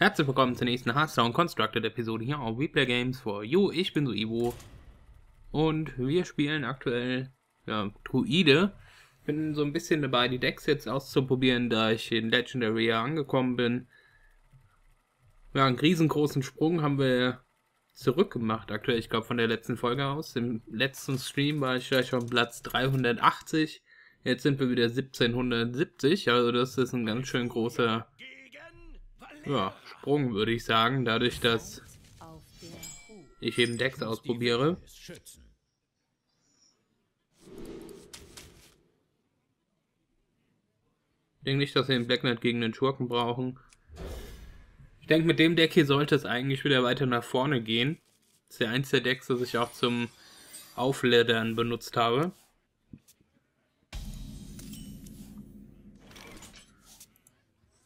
Herzlich willkommen zur nächsten Hearthstone Constructed Episode hier auf Replay Games for You. Ich bin so Ivo und wir spielen aktuell ja, Druide. Bin so ein bisschen dabei, die Decks jetzt auszuprobieren, da ich in Legendary angekommen bin. Ja, einen riesengroßen Sprung haben wir zurückgemacht aktuell, ich glaube von der letzten Folge aus. Im letzten Stream war ich ja schon Platz 380. Jetzt sind wir wieder 1770, also das ist ein ganz schön großer ja, Sprung, würde ich sagen, dadurch, dass ich eben Decks ausprobiere. Ich denke nicht, dass wir den Black Knight gegen den Schurken brauchen. Ich denke, mit dem Deck hier sollte es eigentlich wieder weiter nach vorne gehen. Das ist ja eins der Decks, das ich auch zum Aufladdern benutzt habe.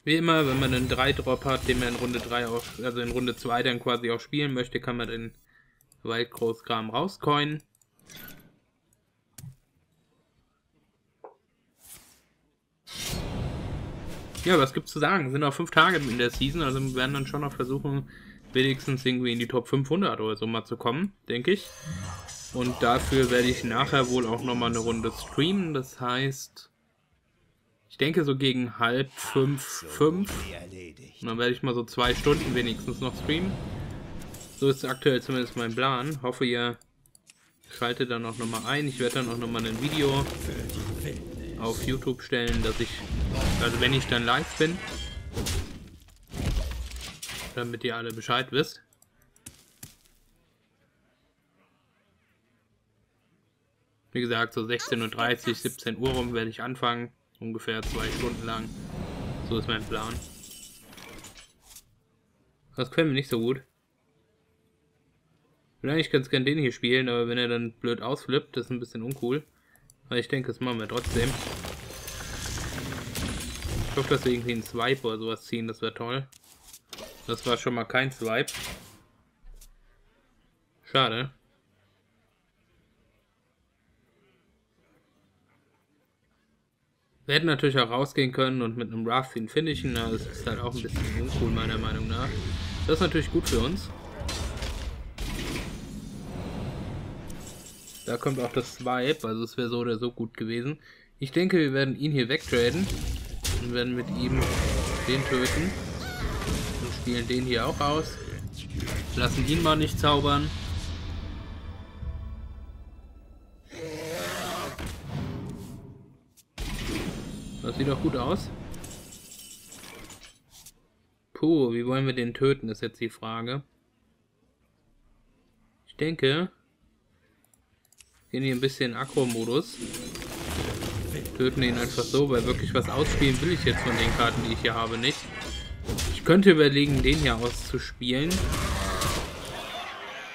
Wie immer, wenn man einen 3-Drop hat, den man in Runde 3 auch, also in Runde 2 dann quasi auch spielen möchte, kann man den Waldgroßkram rauscoinen. Ja, was gibt's zu sagen? Sind noch 5 Tage in der Season, also wir werden dann schon noch versuchen, wenigstens irgendwie in die Top 500 oder so mal zu kommen, denke ich. Und dafür werde ich nachher wohl auch nochmal eine Runde streamen, das heißt... Ich denke so gegen halb fünf, fünf. Und dann werde ich mal so zwei Stunden wenigstens noch streamen. So ist aktuell zumindest mein Plan. Hoffe ihr schaltet dann auch nochmal ein. Ich werde dann auch nochmal ein Video auf YouTube stellen, dass ich, also wenn ich dann live bin, damit ihr alle Bescheid wisst. Wie gesagt, so 16.30 Uhr, 17 Uhr rum werde ich anfangen. Ungefähr zwei Stunden lang. So ist mein Plan. Das können wir nicht so gut. Eigentlich ganz gern den hier spielen, aber wenn er dann blöd ausflippt, das ist ein bisschen uncool. Aber ich denke, das machen wir trotzdem. Ich hoffe, dass wir irgendwie einen Swipe oder sowas ziehen, das wäre toll. Das war schon mal kein Swipe. Schade. Wir hätten natürlich auch rausgehen können und mit einem Raft ihn finishen, aber das ist halt auch ein bisschen uncool meiner Meinung nach. Das ist natürlich gut für uns. Da kommt auch das Swipe, also es wäre so oder so gut gewesen. Ich denke, wir werden ihn hier wegtraden und werden mit ihm den töten und spielen den hier auch aus. Lassen ihn mal nicht zaubern. Sieht doch gut aus. Puh, wie wollen wir den töten, ist jetzt die Frage. Ich denke, gehen hier ein bisschen Akro-Modus. Töten ihn einfach so, weil wirklich was ausspielen will ich jetzt von den Karten, die ich hier habe, nicht. Ich könnte überlegen, den hier auszuspielen.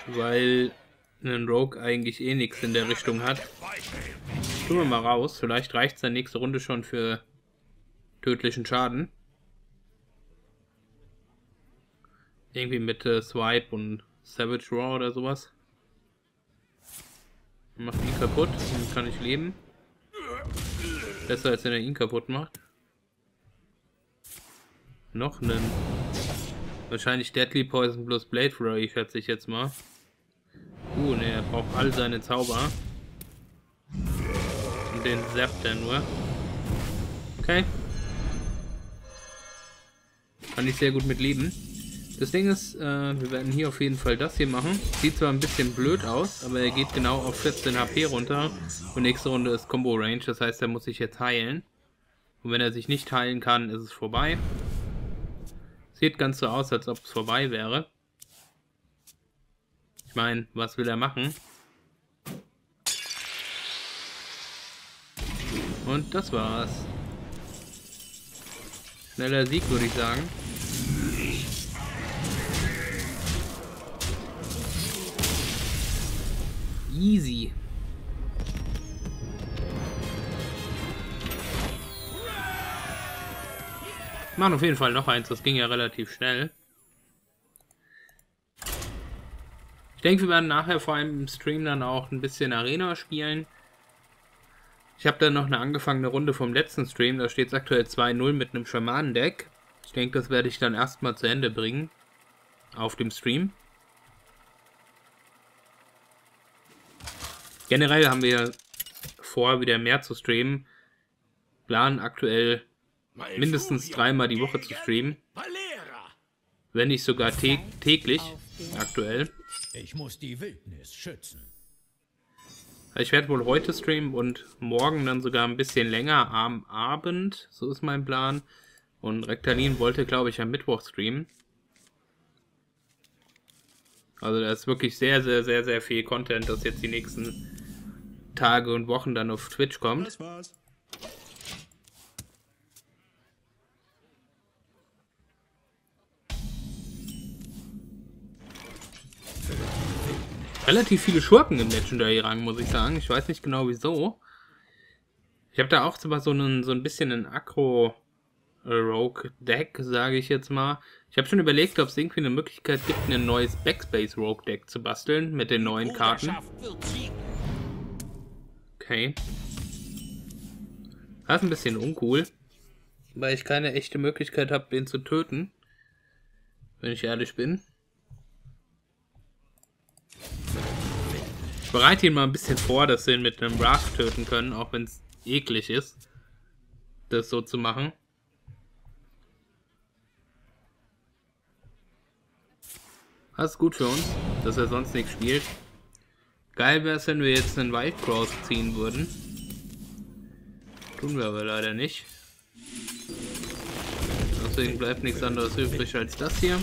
Weil ein Rogue eigentlich eh nichts in der Richtung hat. Tun wir mal raus. Vielleicht reicht es dann nächste Runde schon für tödlichen Schaden. Irgendwie mit äh, Swipe und Savage Raw oder sowas. Macht ihn kaputt, dann kann ich leben. Besser als wenn er ihn kaputt macht. Noch einen. Wahrscheinlich Deadly Poison plus Blade Fury, schätze ich jetzt mal. Uh, ne, er braucht all seine Zauber. Und den zappt er nur. Okay. Kann ich sehr gut mit leben. Das Ding ist, äh, wir werden hier auf jeden Fall das hier machen. Sieht zwar ein bisschen blöd aus, aber er geht genau auf 14 HP runter. Und nächste Runde ist Combo Range, das heißt, er muss sich jetzt heilen. Und wenn er sich nicht heilen kann, ist es vorbei. Sieht ganz so aus, als ob es vorbei wäre. Ich meine, was will er machen? Und das war's. Schneller Sieg, würde ich sagen. Easy. Machen auf jeden Fall noch eins, das ging ja relativ schnell. Ich denke, wir werden nachher vor allem im Stream dann auch ein bisschen Arena spielen. Ich habe dann noch eine angefangene Runde vom letzten Stream, da steht es aktuell 2-0 mit einem Schamanen-Deck. Ich denke, das werde ich dann erstmal zu Ende bringen. Auf dem Stream. Generell haben wir vor, wieder mehr zu streamen. Planen aktuell mindestens dreimal die Woche zu streamen. Wenn nicht sogar täglich aktuell. Ich muss die Wildnis schützen. Ich werde wohl heute streamen und morgen dann sogar ein bisschen länger am Abend. So ist mein Plan. Und Rektalin wollte, glaube ich, am Mittwoch streamen. Also da ist wirklich sehr, sehr, sehr, sehr viel Content, das jetzt die nächsten Tage und Wochen dann auf Twitch kommt. Das war's. Relativ viele Schurken im Legendary-Rang, muss ich sagen. Ich weiß nicht genau wieso. Ich habe da auch so, einen, so ein bisschen ein Akro Rogue Deck, sage ich jetzt mal. Ich habe schon überlegt, ob es irgendwie eine Möglichkeit gibt, ein neues Backspace Rogue Deck zu basteln mit den neuen Karten. Okay. Das ist ein bisschen uncool, weil ich keine echte Möglichkeit habe, den zu töten. Wenn ich ehrlich bin. Ich bereite ihn mal ein bisschen vor, dass wir ihn mit einem Wrath töten können, auch wenn es eklig ist, das so zu machen. Das ist gut für uns, dass er sonst nichts spielt. Geil wäre es, wenn wir jetzt einen White Cross ziehen würden. Tun wir aber leider nicht. Deswegen bleibt nichts anderes übrig als das hier.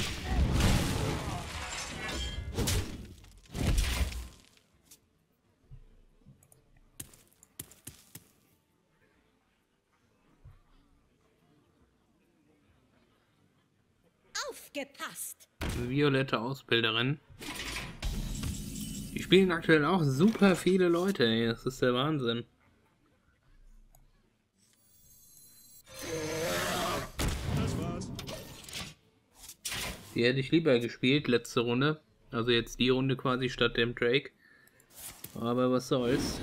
Aufgepasst! Violette Ausbilderin. Die spielen aktuell auch super viele Leute. Das ist der Wahnsinn. Die hätte ich lieber gespielt, letzte Runde. Also jetzt die Runde quasi statt dem Drake. Aber was soll's.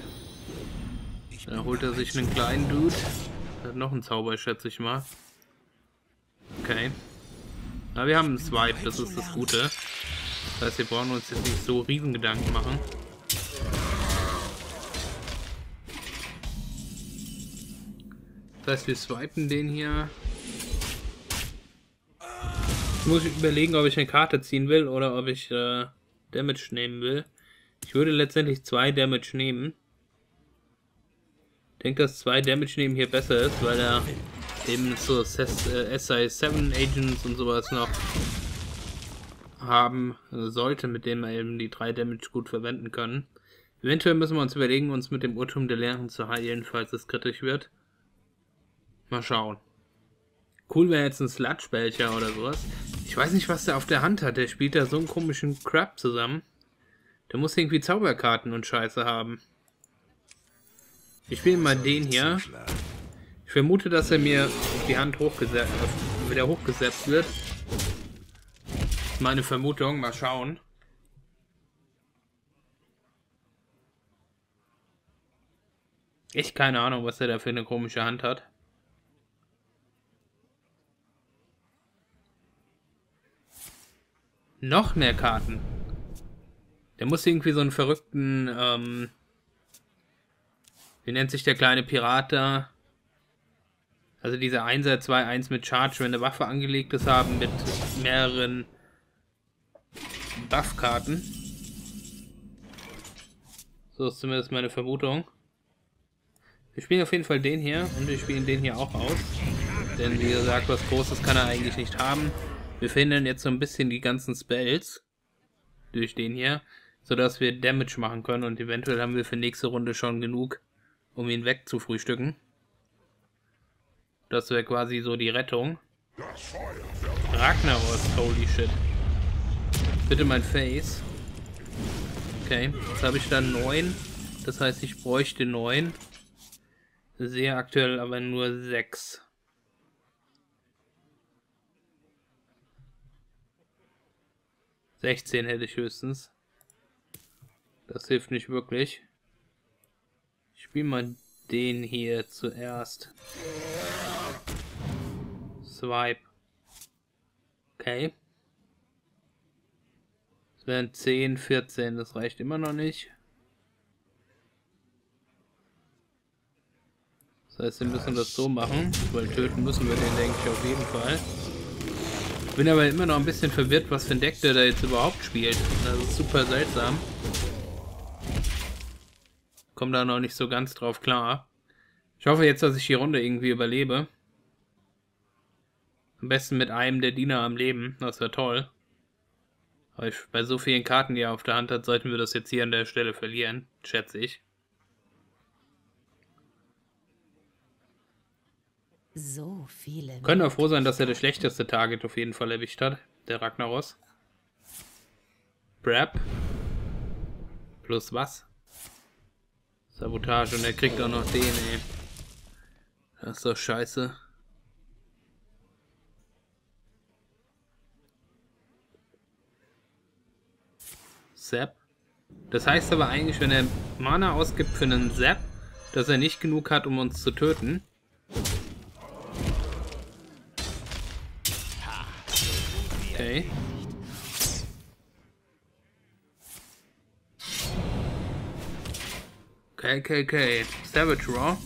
Da holt er sich einen kleinen Dude. Hat noch einen Zauber, schätze ich mal. Okay. Aber wir haben einen Swipe, das ist das Gute. Das heißt, wir brauchen uns jetzt nicht so riesen Gedanken machen. Das heißt, wir swipen den hier. Ich muss überlegen, ob ich eine Karte ziehen will oder ob ich äh, Damage nehmen will. Ich würde letztendlich zwei Damage nehmen. Ich denke, dass zwei Damage nehmen hier besser ist, weil er eben so SI7 äh, Agents und sowas noch haben sollte, mit dem wir eben die 3 Damage gut verwenden können. Eventuell müssen wir uns überlegen, uns mit dem Urtum der Lehren zu heilen, falls es kritisch wird. Mal schauen. Cool wäre jetzt ein Sludge-Belcher oder sowas. Ich weiß nicht, was der auf der Hand hat. Der spielt da so einen komischen Crap zusammen. Der muss irgendwie Zauberkarten und Scheiße haben. Ich spiele mal den hier. Ich vermute, dass er mir die Hand hochgesetzt, wieder hochgesetzt wird meine Vermutung. Mal schauen. Ich keine Ahnung, was er da für eine komische Hand hat. Noch mehr Karten. Der muss irgendwie so einen verrückten, ähm, wie nennt sich der kleine Pirat da? Also diese 1er 2-1 mit Charge, wenn eine Waffe angelegt ist, haben mit mehreren Buff-Karten. So ist zumindest meine Vermutung. Wir spielen auf jeden Fall den hier und wir spielen den hier auch aus. Denn wie gesagt, was Großes kann er eigentlich nicht haben. Wir verhindern jetzt so ein bisschen die ganzen Spells durch den hier, sodass wir Damage machen können und eventuell haben wir für nächste Runde schon genug, um ihn wegzufrühstücken. Das wäre quasi so die Rettung. Ragnaros, holy shit. Bitte mein Face. Okay, jetzt habe ich dann 9. Das heißt, ich bräuchte 9. Sehr aktuell aber nur 6. Sechzehn hätte ich höchstens. Das hilft nicht wirklich. Ich spiele mal den hier zuerst. Swipe. Okay. Es wären 10, 14, das reicht immer noch nicht. Das heißt, wir müssen das so machen, weil töten müssen wir den, denke ich, auf jeden Fall. Bin aber immer noch ein bisschen verwirrt, was für ein Deck der da jetzt überhaupt spielt. Das ist super seltsam. Komme da noch nicht so ganz drauf klar. Ich hoffe jetzt, dass ich die Runde irgendwie überlebe. Am besten mit einem der Diener am Leben. Das wäre toll. Aber ich, bei so vielen Karten, die er auf der Hand hat, sollten wir das jetzt hier an der Stelle verlieren. Schätze ich. So viele. Können wir froh sein, dass er das schlechteste Target auf jeden Fall erwischt hat. Der Ragnaros. Brab. Plus was? Sabotage und er kriegt auch noch den, ey. Das ist doch scheiße. Zap. Das heißt aber eigentlich, wenn er Mana ausgibt für einen Zap, dass er nicht genug hat, um uns zu töten. Okay. Okay, okay, okay. Savage Raw.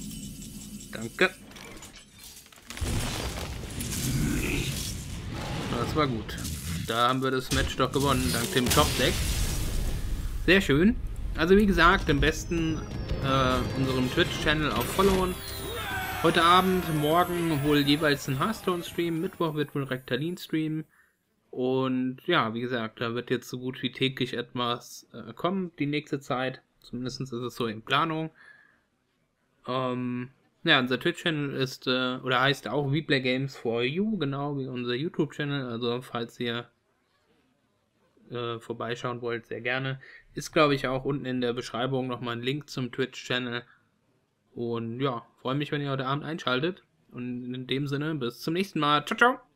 Danke. Das war gut. Da haben wir das Match doch gewonnen, dank dem Top-Deck. Sehr schön. Also wie gesagt, am besten äh, unserem Twitch-Channel auf followen. Heute Abend, morgen wohl jeweils ein Hearthstone-Stream, Mittwoch wird wohl Rektalin-Stream. Und ja, wie gesagt, da wird jetzt so gut wie täglich etwas äh, kommen, die nächste Zeit. Zumindest ist es so in Planung. Ähm, ja, unser Twitch-Channel ist, äh, oder heißt auch WePlay Games for You, genau wie unser YouTube-Channel. Also, falls ihr äh, vorbeischauen wollt, sehr gerne. Ist, glaube ich, auch unten in der Beschreibung nochmal ein Link zum Twitch-Channel. Und ja, freue mich, wenn ihr heute Abend einschaltet. Und in dem Sinne, bis zum nächsten Mal. Ciao, ciao!